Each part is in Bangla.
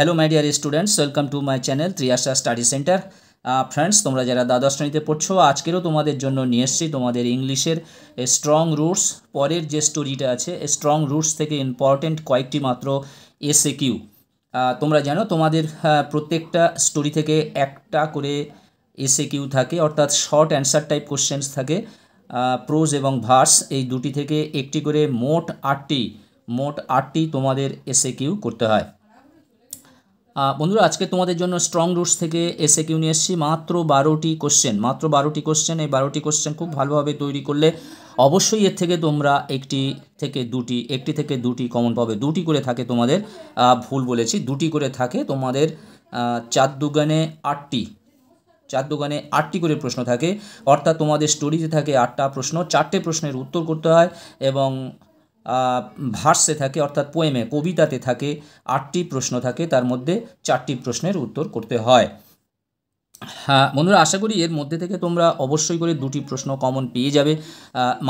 Hello my dear students welcome to my channel Triyasha study centre friends তোমরা যারা দ্বাদশ শ্রেণীতে পড়ছো, আজকেরও তোমাদের জন্য নিয়ে এসেছি তোমাদের ইংলিশের স্ট্রং রুটস পরের যে স্টোরিটা আছে স্ট্রং রুটস থেকে ইম্পর্টেন্ট কয়েকটি মাত্র এসে কিউ তোমরা জানো, তোমাদের প্রত্যেকটা স্টোরি থেকে একটা করে এসে কিউ থাকে, অর্থাৎ শর্ট অ্যান্সার টাইপ কোশ্চেন্স থাকে। প্রোজ এবং ভার্স এই দুটি থেকে একটি করে মোট আটটি মোট আটটি তোমাদের এসে কিউ করতে হয়। বন্ধুরা, আজকে তোমাদের জন্য স্ট্রং রুটস থেকে এসে কিউ নিয়ে এসেছি। মাত্র বারোটি কোশ্চেন মাত্র বারোটি কোশ্চেন এই বারোটি কোশ্চেন খুব ভালোভাবে তৈরি করলে অবশ্যই এর থেকে তোমরা একটি থেকে দুটি, একটি থেকে দুটি কমন পাবে। দুটি করে থাকে তোমাদের ভুল বলেছি, দুটি করে থাকে তোমাদের চার দুগানে আটটি, চার দোকানে আটটি করে প্রশ্ন থাকে। অর্থাৎ তোমাদের স্টোরিতে থাকে আটটা প্রশ্ন, চারটে প্রশ্নের উত্তর করতে হয় এবং ভার্সে থাকে, অর্থাৎ পোয়েমে কবিতাতে থাকে, আটটি প্রশ্ন থাকে, তার মধ্যে চারটি প্রশ্নের উত্তর করতে হয়। হ্যাঁ বন্ধুরা, আশা করি এর মধ্যে থেকে তোমরা অবশ্যই করে দুটি প্রশ্ন কমন পেয়ে যাবে।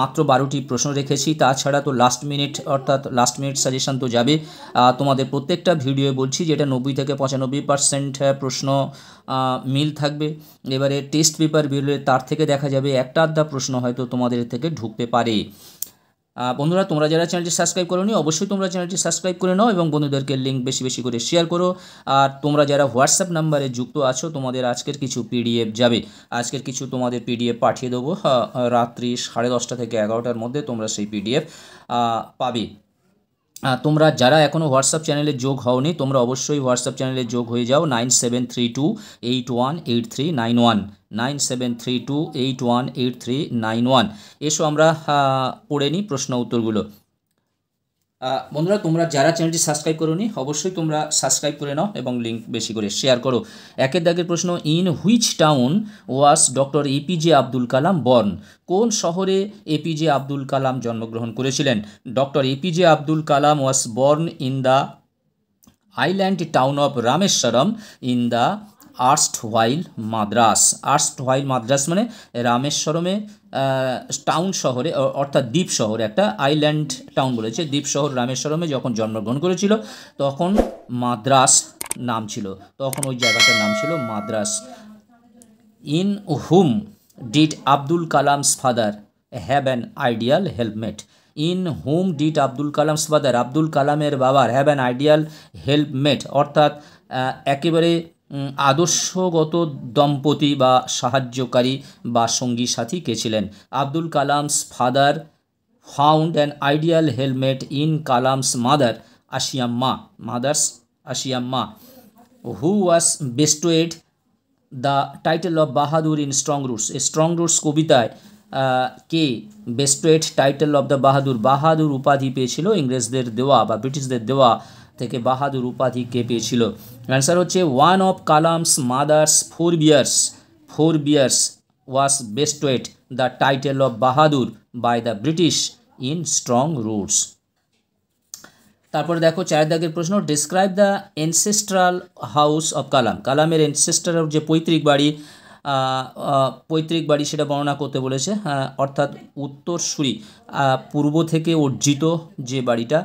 মাত্র বারোটি প্রশ্ন রেখেছি, তাছাড়া তো লাস্ট মিনিট অর্থাৎ লাস্ট মিনিট সাজেশান তো যাবে। তোমাদের প্রত্যেকটা ভিডিও বলছি, যেটা নব্বই থেকে পঁচানব্বই পার্সেন্ট প্রশ্ন মিল থাকবে। এবারে টেস্ট পেপার বেরোলে তার থেকে দেখা যাবে, একটা আধা প্রশ্ন হয়তো তোমাদের থেকে ঢুকতে পারে। বন্ধুরা, তোমরা যারা চ্যানেলটি সাবস্ক্রাইব করোনি, অবশ্যই তোমরা চ্যানেলটি সাবস্ক্রাইব করে নাও এবং বন্ধুদেরকে লিঙ্ক বেশি বেশি করে শেয়ার করো। আর তোমরা যারা হোয়াটসঅ্যাপ নাম্বারে যুক্ত আছো, তোমাদের আজকের কিছু পিডিএফ যাবে। আজকের কিছু তোমাদের পিডিএফ পাঠিয়ে দেবো। রাত্রি সাড়ে দশটা থেকে এগারোটার মধ্যে তোমরা সেই পিডিএফ পাবে। তোমরা যারা এখনও হোয়াটসঅ্যাপ চ্যানেলে যোগ হওনি, তোমরা অবশ্যই হোয়াটসঅ্যাপ চ্যানেলে যোগ হয়ে যাও, nine seven three two eight one eight three nine one, nine seven three two eight one eight three nine one. এসো আমরা পড়ে নিই প্রশ্ন উত্তরগুলো। বন্ধুরা, তোমরা যারা চ্যানেলটি সাবস্ক্রাইব করোনি, অবশ্যই তোমরা সাবস্ক্রাইব করে নাও এবং লিঙ্ক বেশি করে শেয়ার করো। একের দাগের প্রশ্ন in which town was doctor APJ Abdul Kalam born কোন শহরে এপিজে আব্দুল কালাম জন্মগ্রহণ করেছিলেন? Doctor APJ Abdul Kalam was born in the island town of Rameswaram in the erstwhile Madras erstwhile Madras মানে রামেশ্বরমে টাউন শহরে অর্থাৎ দ্বীপ শহরে, একটা আইল্যান্ড টাউন বলেছে। দ্বীপ শহর রামেশ্বরমে যখন জন্মগ্রহণ করেছিল, তখন মাদ্রাস নাম ছিল। তখন ওই জায়গাটার নাম ছিল Madras. In whom did Abdul Kalam's father have an ideal helpmate in whom did Abdul Kalam's father Abdul কালামের বাবার হ্যাভ অ্যান আইডিয়াল হেল্পমেট অর্থাৎ একেবারে আদর্শগত দম্পতি বা সাহায্যকারী বা সঙ্গী সাথী কে ছিলেন? Abdul Kalam's father, found an ideal helpmate in Kalam's mother Ashiamma mother's Ashiamma who was bestowed the title of Bahadur in strong roots. Strong roots কবিতায় কে bestowed title of the Bahadur Bahadur উপাধি পেয়েছিল ইংরেজদের দেওয়া বা ব্রিটিশদের দেওয়া থেকে বাহাদুর উপাধি কে পেয়েছিল? অ্যান্সার হচ্ছে one of Kalam's mother's forebears forebears was bestowed the title of Bahadur by the British in strong roots তারপরে দেখো চার দাগের প্রশ্ন describe the ancestral house of Kalam কালামের এনসেস্ট্রাল যে পৈতৃক বাড়ি। পৈতৃক বাড়ি সেটা বর্ণনা করতে বলেছে। অর্থাৎ উত্তরসূরি। পূর্ব থেকে অর্জিত যে বাড়িটা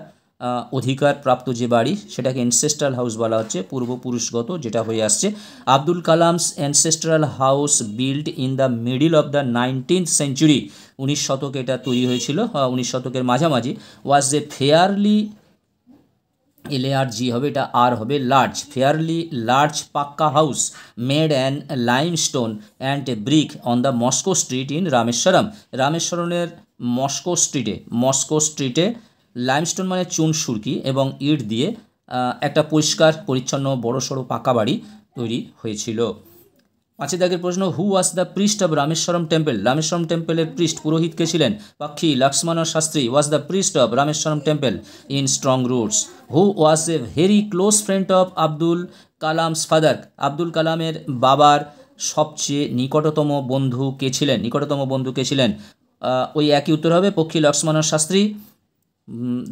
অধিকার প্রাপ্ত যে বাড়ি, সেটাকে অ্যানসেস্ট্রাল হাউস বলা হচ্ছে, পূর্বপুরুষগত যেটা হয়ে আসছে। Abdul Kalam's ancestral house build in the middle of the nineteenth century উনিশ শতকে এটা তৈরি হয়েছিল উনিশ শতকের মাঝামাঝি ওয়াজ এ ফেয়ারলি এলে আর জি হবে, এটা আর হবে large fairly large pucca house made and limestone and brick on the mosque street in Rameswaram রামেশ্বরমের mosque স্ট্রিটে মস্কো স্ট্রিটে লাইমস্টোন মানে চুন, সুরকি এবং ইট দিয়ে একটা পরিষ্কার, পরিচ্ছন্ন, বড় সড়ো পাকা বাড়ি তৈরি হয়েছিল। পাঁচের দাগের প্রশ্ন who was the priest of Rameswaram temple Rameswaram টেম্পলের priest পুরোহিত কে ছিলেন? Pakshi, Lakshmana Sastry was the priest of Rameswaram temple in strong roots who was a very close friend of Abdul Kalam's father Abdul কালামের বাবার সবচেয়ে নিকটতম বন্ধু কে ছিলেন? নিকটতম বন্ধু কে ছিলেন? ওই একই উত্তর হবে, পক্ষী, লক্ষ্মণ শাস্ত্রী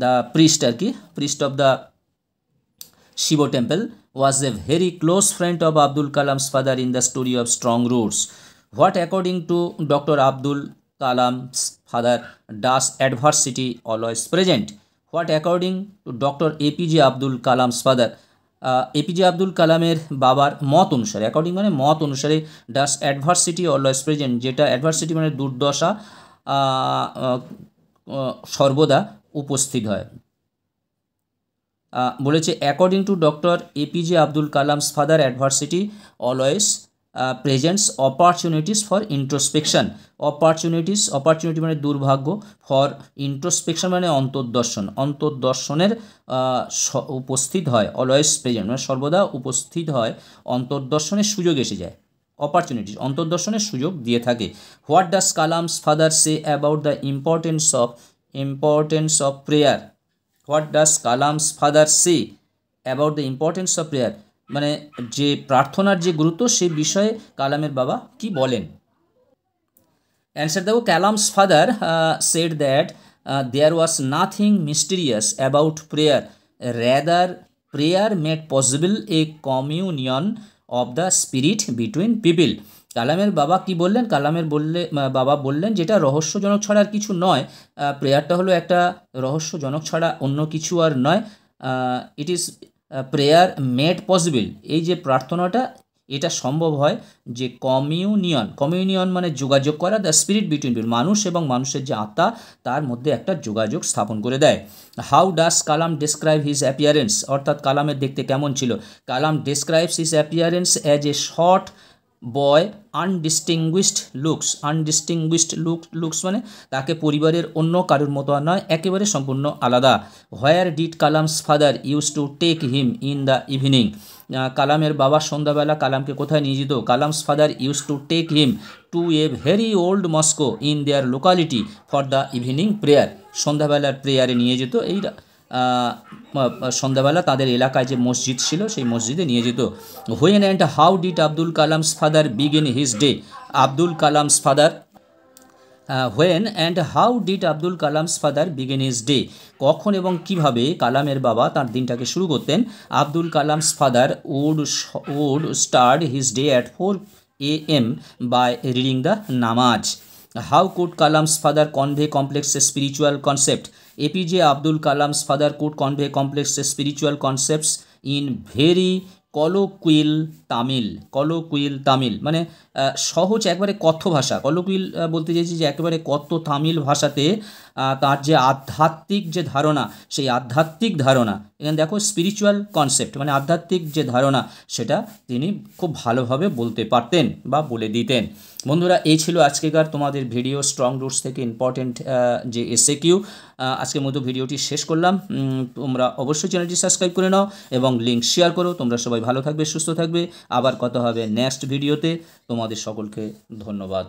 দ্য প্রিস্ট আর কি priest of the Shiva temple was a very close friend of Abdul Kalam's father in the story of strong roots what according to doctor Abdul Kalam's father does adversity always present what according to doctor A APJ Abdul Kalam's father APJ Abdul কালামের বাবার মত অনুসারে অ্যাকর্ডিং মানে মত অনুসারে ডাস অ্যাডভার্সিটি অলওয়েজ প্রেজেন্ট যেটা অ্যাডভার্সিটি মানে দুর্দশা সর্বদা উপস্থিত হয়। বলেছে according to doctor APJ Abdul Kalam's father adversity always presents opportunities for introspection opportunities opportunity মানে দুর্ভাগ্য ফর ইন্ট্রোস্পেকশন মানে অন্তর্দর্শন। অন্তর্দর্শনের উপস্থিত হয় অলওয়েজ প্রেজেন্ট মানে সর্বদা উপস্থিত হয়, অন্তর্দর্শনের সুযোগ এসে যায়। অপরচুনিটিস অন্তর্দর্শনের সুযোগ দিয়ে থাকে। What does Kalam's father say about the importance of importance of prayer what does Kalam's father say about the importance of prayer মানে যে প্রার্থনার যে গুরুত্ব, সে বিষয়ে কালামের বাবা কি বলেন? অ্যান্সার দেবো Kalam's father said that there was nothing mysterious about prayer rather prayer made possible a communion of the spirit between people কালামের বাবা কি বললেন? কালামের বললে বাবা বললেন, যেটা রহস্যজনক ছাড়া আর কিছু নয় প্রেয়ারটা হলো একটা রহস্যজনক ছাড়া অন্য কিছু আর নয় it is prayer made possible এই যে প্রার্থনাটা, এটা সম্ভব হয় যে কমিউনিয়ন কমিউনিয়ন মানে যোগাযোগ করা দ্য স্পিরিট বিটুইন পিপল মানুষ এবং মানুষের যে আত্মা, তার মধ্যে একটা যোগাযোগ স্থাপন করে দেয়। How does Kalam describe his appearance অর্থাৎ কালামের দেখতে কেমন ছিল? Kalam describes his appearance as a short boy undistinguished looks undistinguished look looks মানে তাকে পরিবারের অন্য কারোর মতো নয়, একেবারে সম্পূর্ণ আলাদা। Where did Kalam's father use to take him in the evening কালামের বাবা সন্ধ্যাবেলা কালামকে কোথায় নিয়ে যেত? Kalam's father use to take him to a very old mosque in their locality for the evening prayer সন্ধ্যাবেলার প্রেয়ারে নিয়ে যেত। এই সন্ধ্যাবেলা তাদের এলাকায় যে মসজিদ ছিল, সেই মসজিদে নিয়ে যেত। When and how did Abdul Kalam's father begin his day Abdul Kalam's father when and how did Abdul Kalam's father begin his day কখন এবং কীভাবে কালামের বাবা তার দিনটাকে শুরু করতেন? Abdul Kalam's father would would start his day at four A M by reading the namaz how could Kalam's father convey complex spiritual concept APJ Abdul Kalam's father could convey complex spiritual concepts in very colloquial Tamil colloquial Tamil মানে সহজ একবারে কথ্য ভাষা। কলোকুইল বলতে চাইছি যে একেবারে কত তামিল ভাষাতে তার যে আধ্যাত্মিক যে ধারণা, সেই আধ্যাত্মিক ধারণা, এখানে দেখো স্পিরিচুয়াল কনসেপ্ট মানে আধ্যাত্মিক যে ধারণা, সেটা তিনি খুব ভালোভাবে বলতে পারতেন বা বলে দিতেন। বন্ধুরা, এই ছিল আজকেকার তোমাদের ভিডিও স্ট্রং রুটস থেকে ইম্পর্টেন্ট যে এসে কিউ আজকের মতো ভিডিওটি শেষ করলাম। তোমরা অবশ্যই চ্যানেলটি সাবস্ক্রাইব করে নাও এবং লিঙ্ক শেয়ার করো। তোমরা সবাই ভালো থাকবে, সুস্থ থাকবে। আবার কথা হবে নেক্সট ভিডিওতে। তোমাদের সকলকে ধন্যবাদ।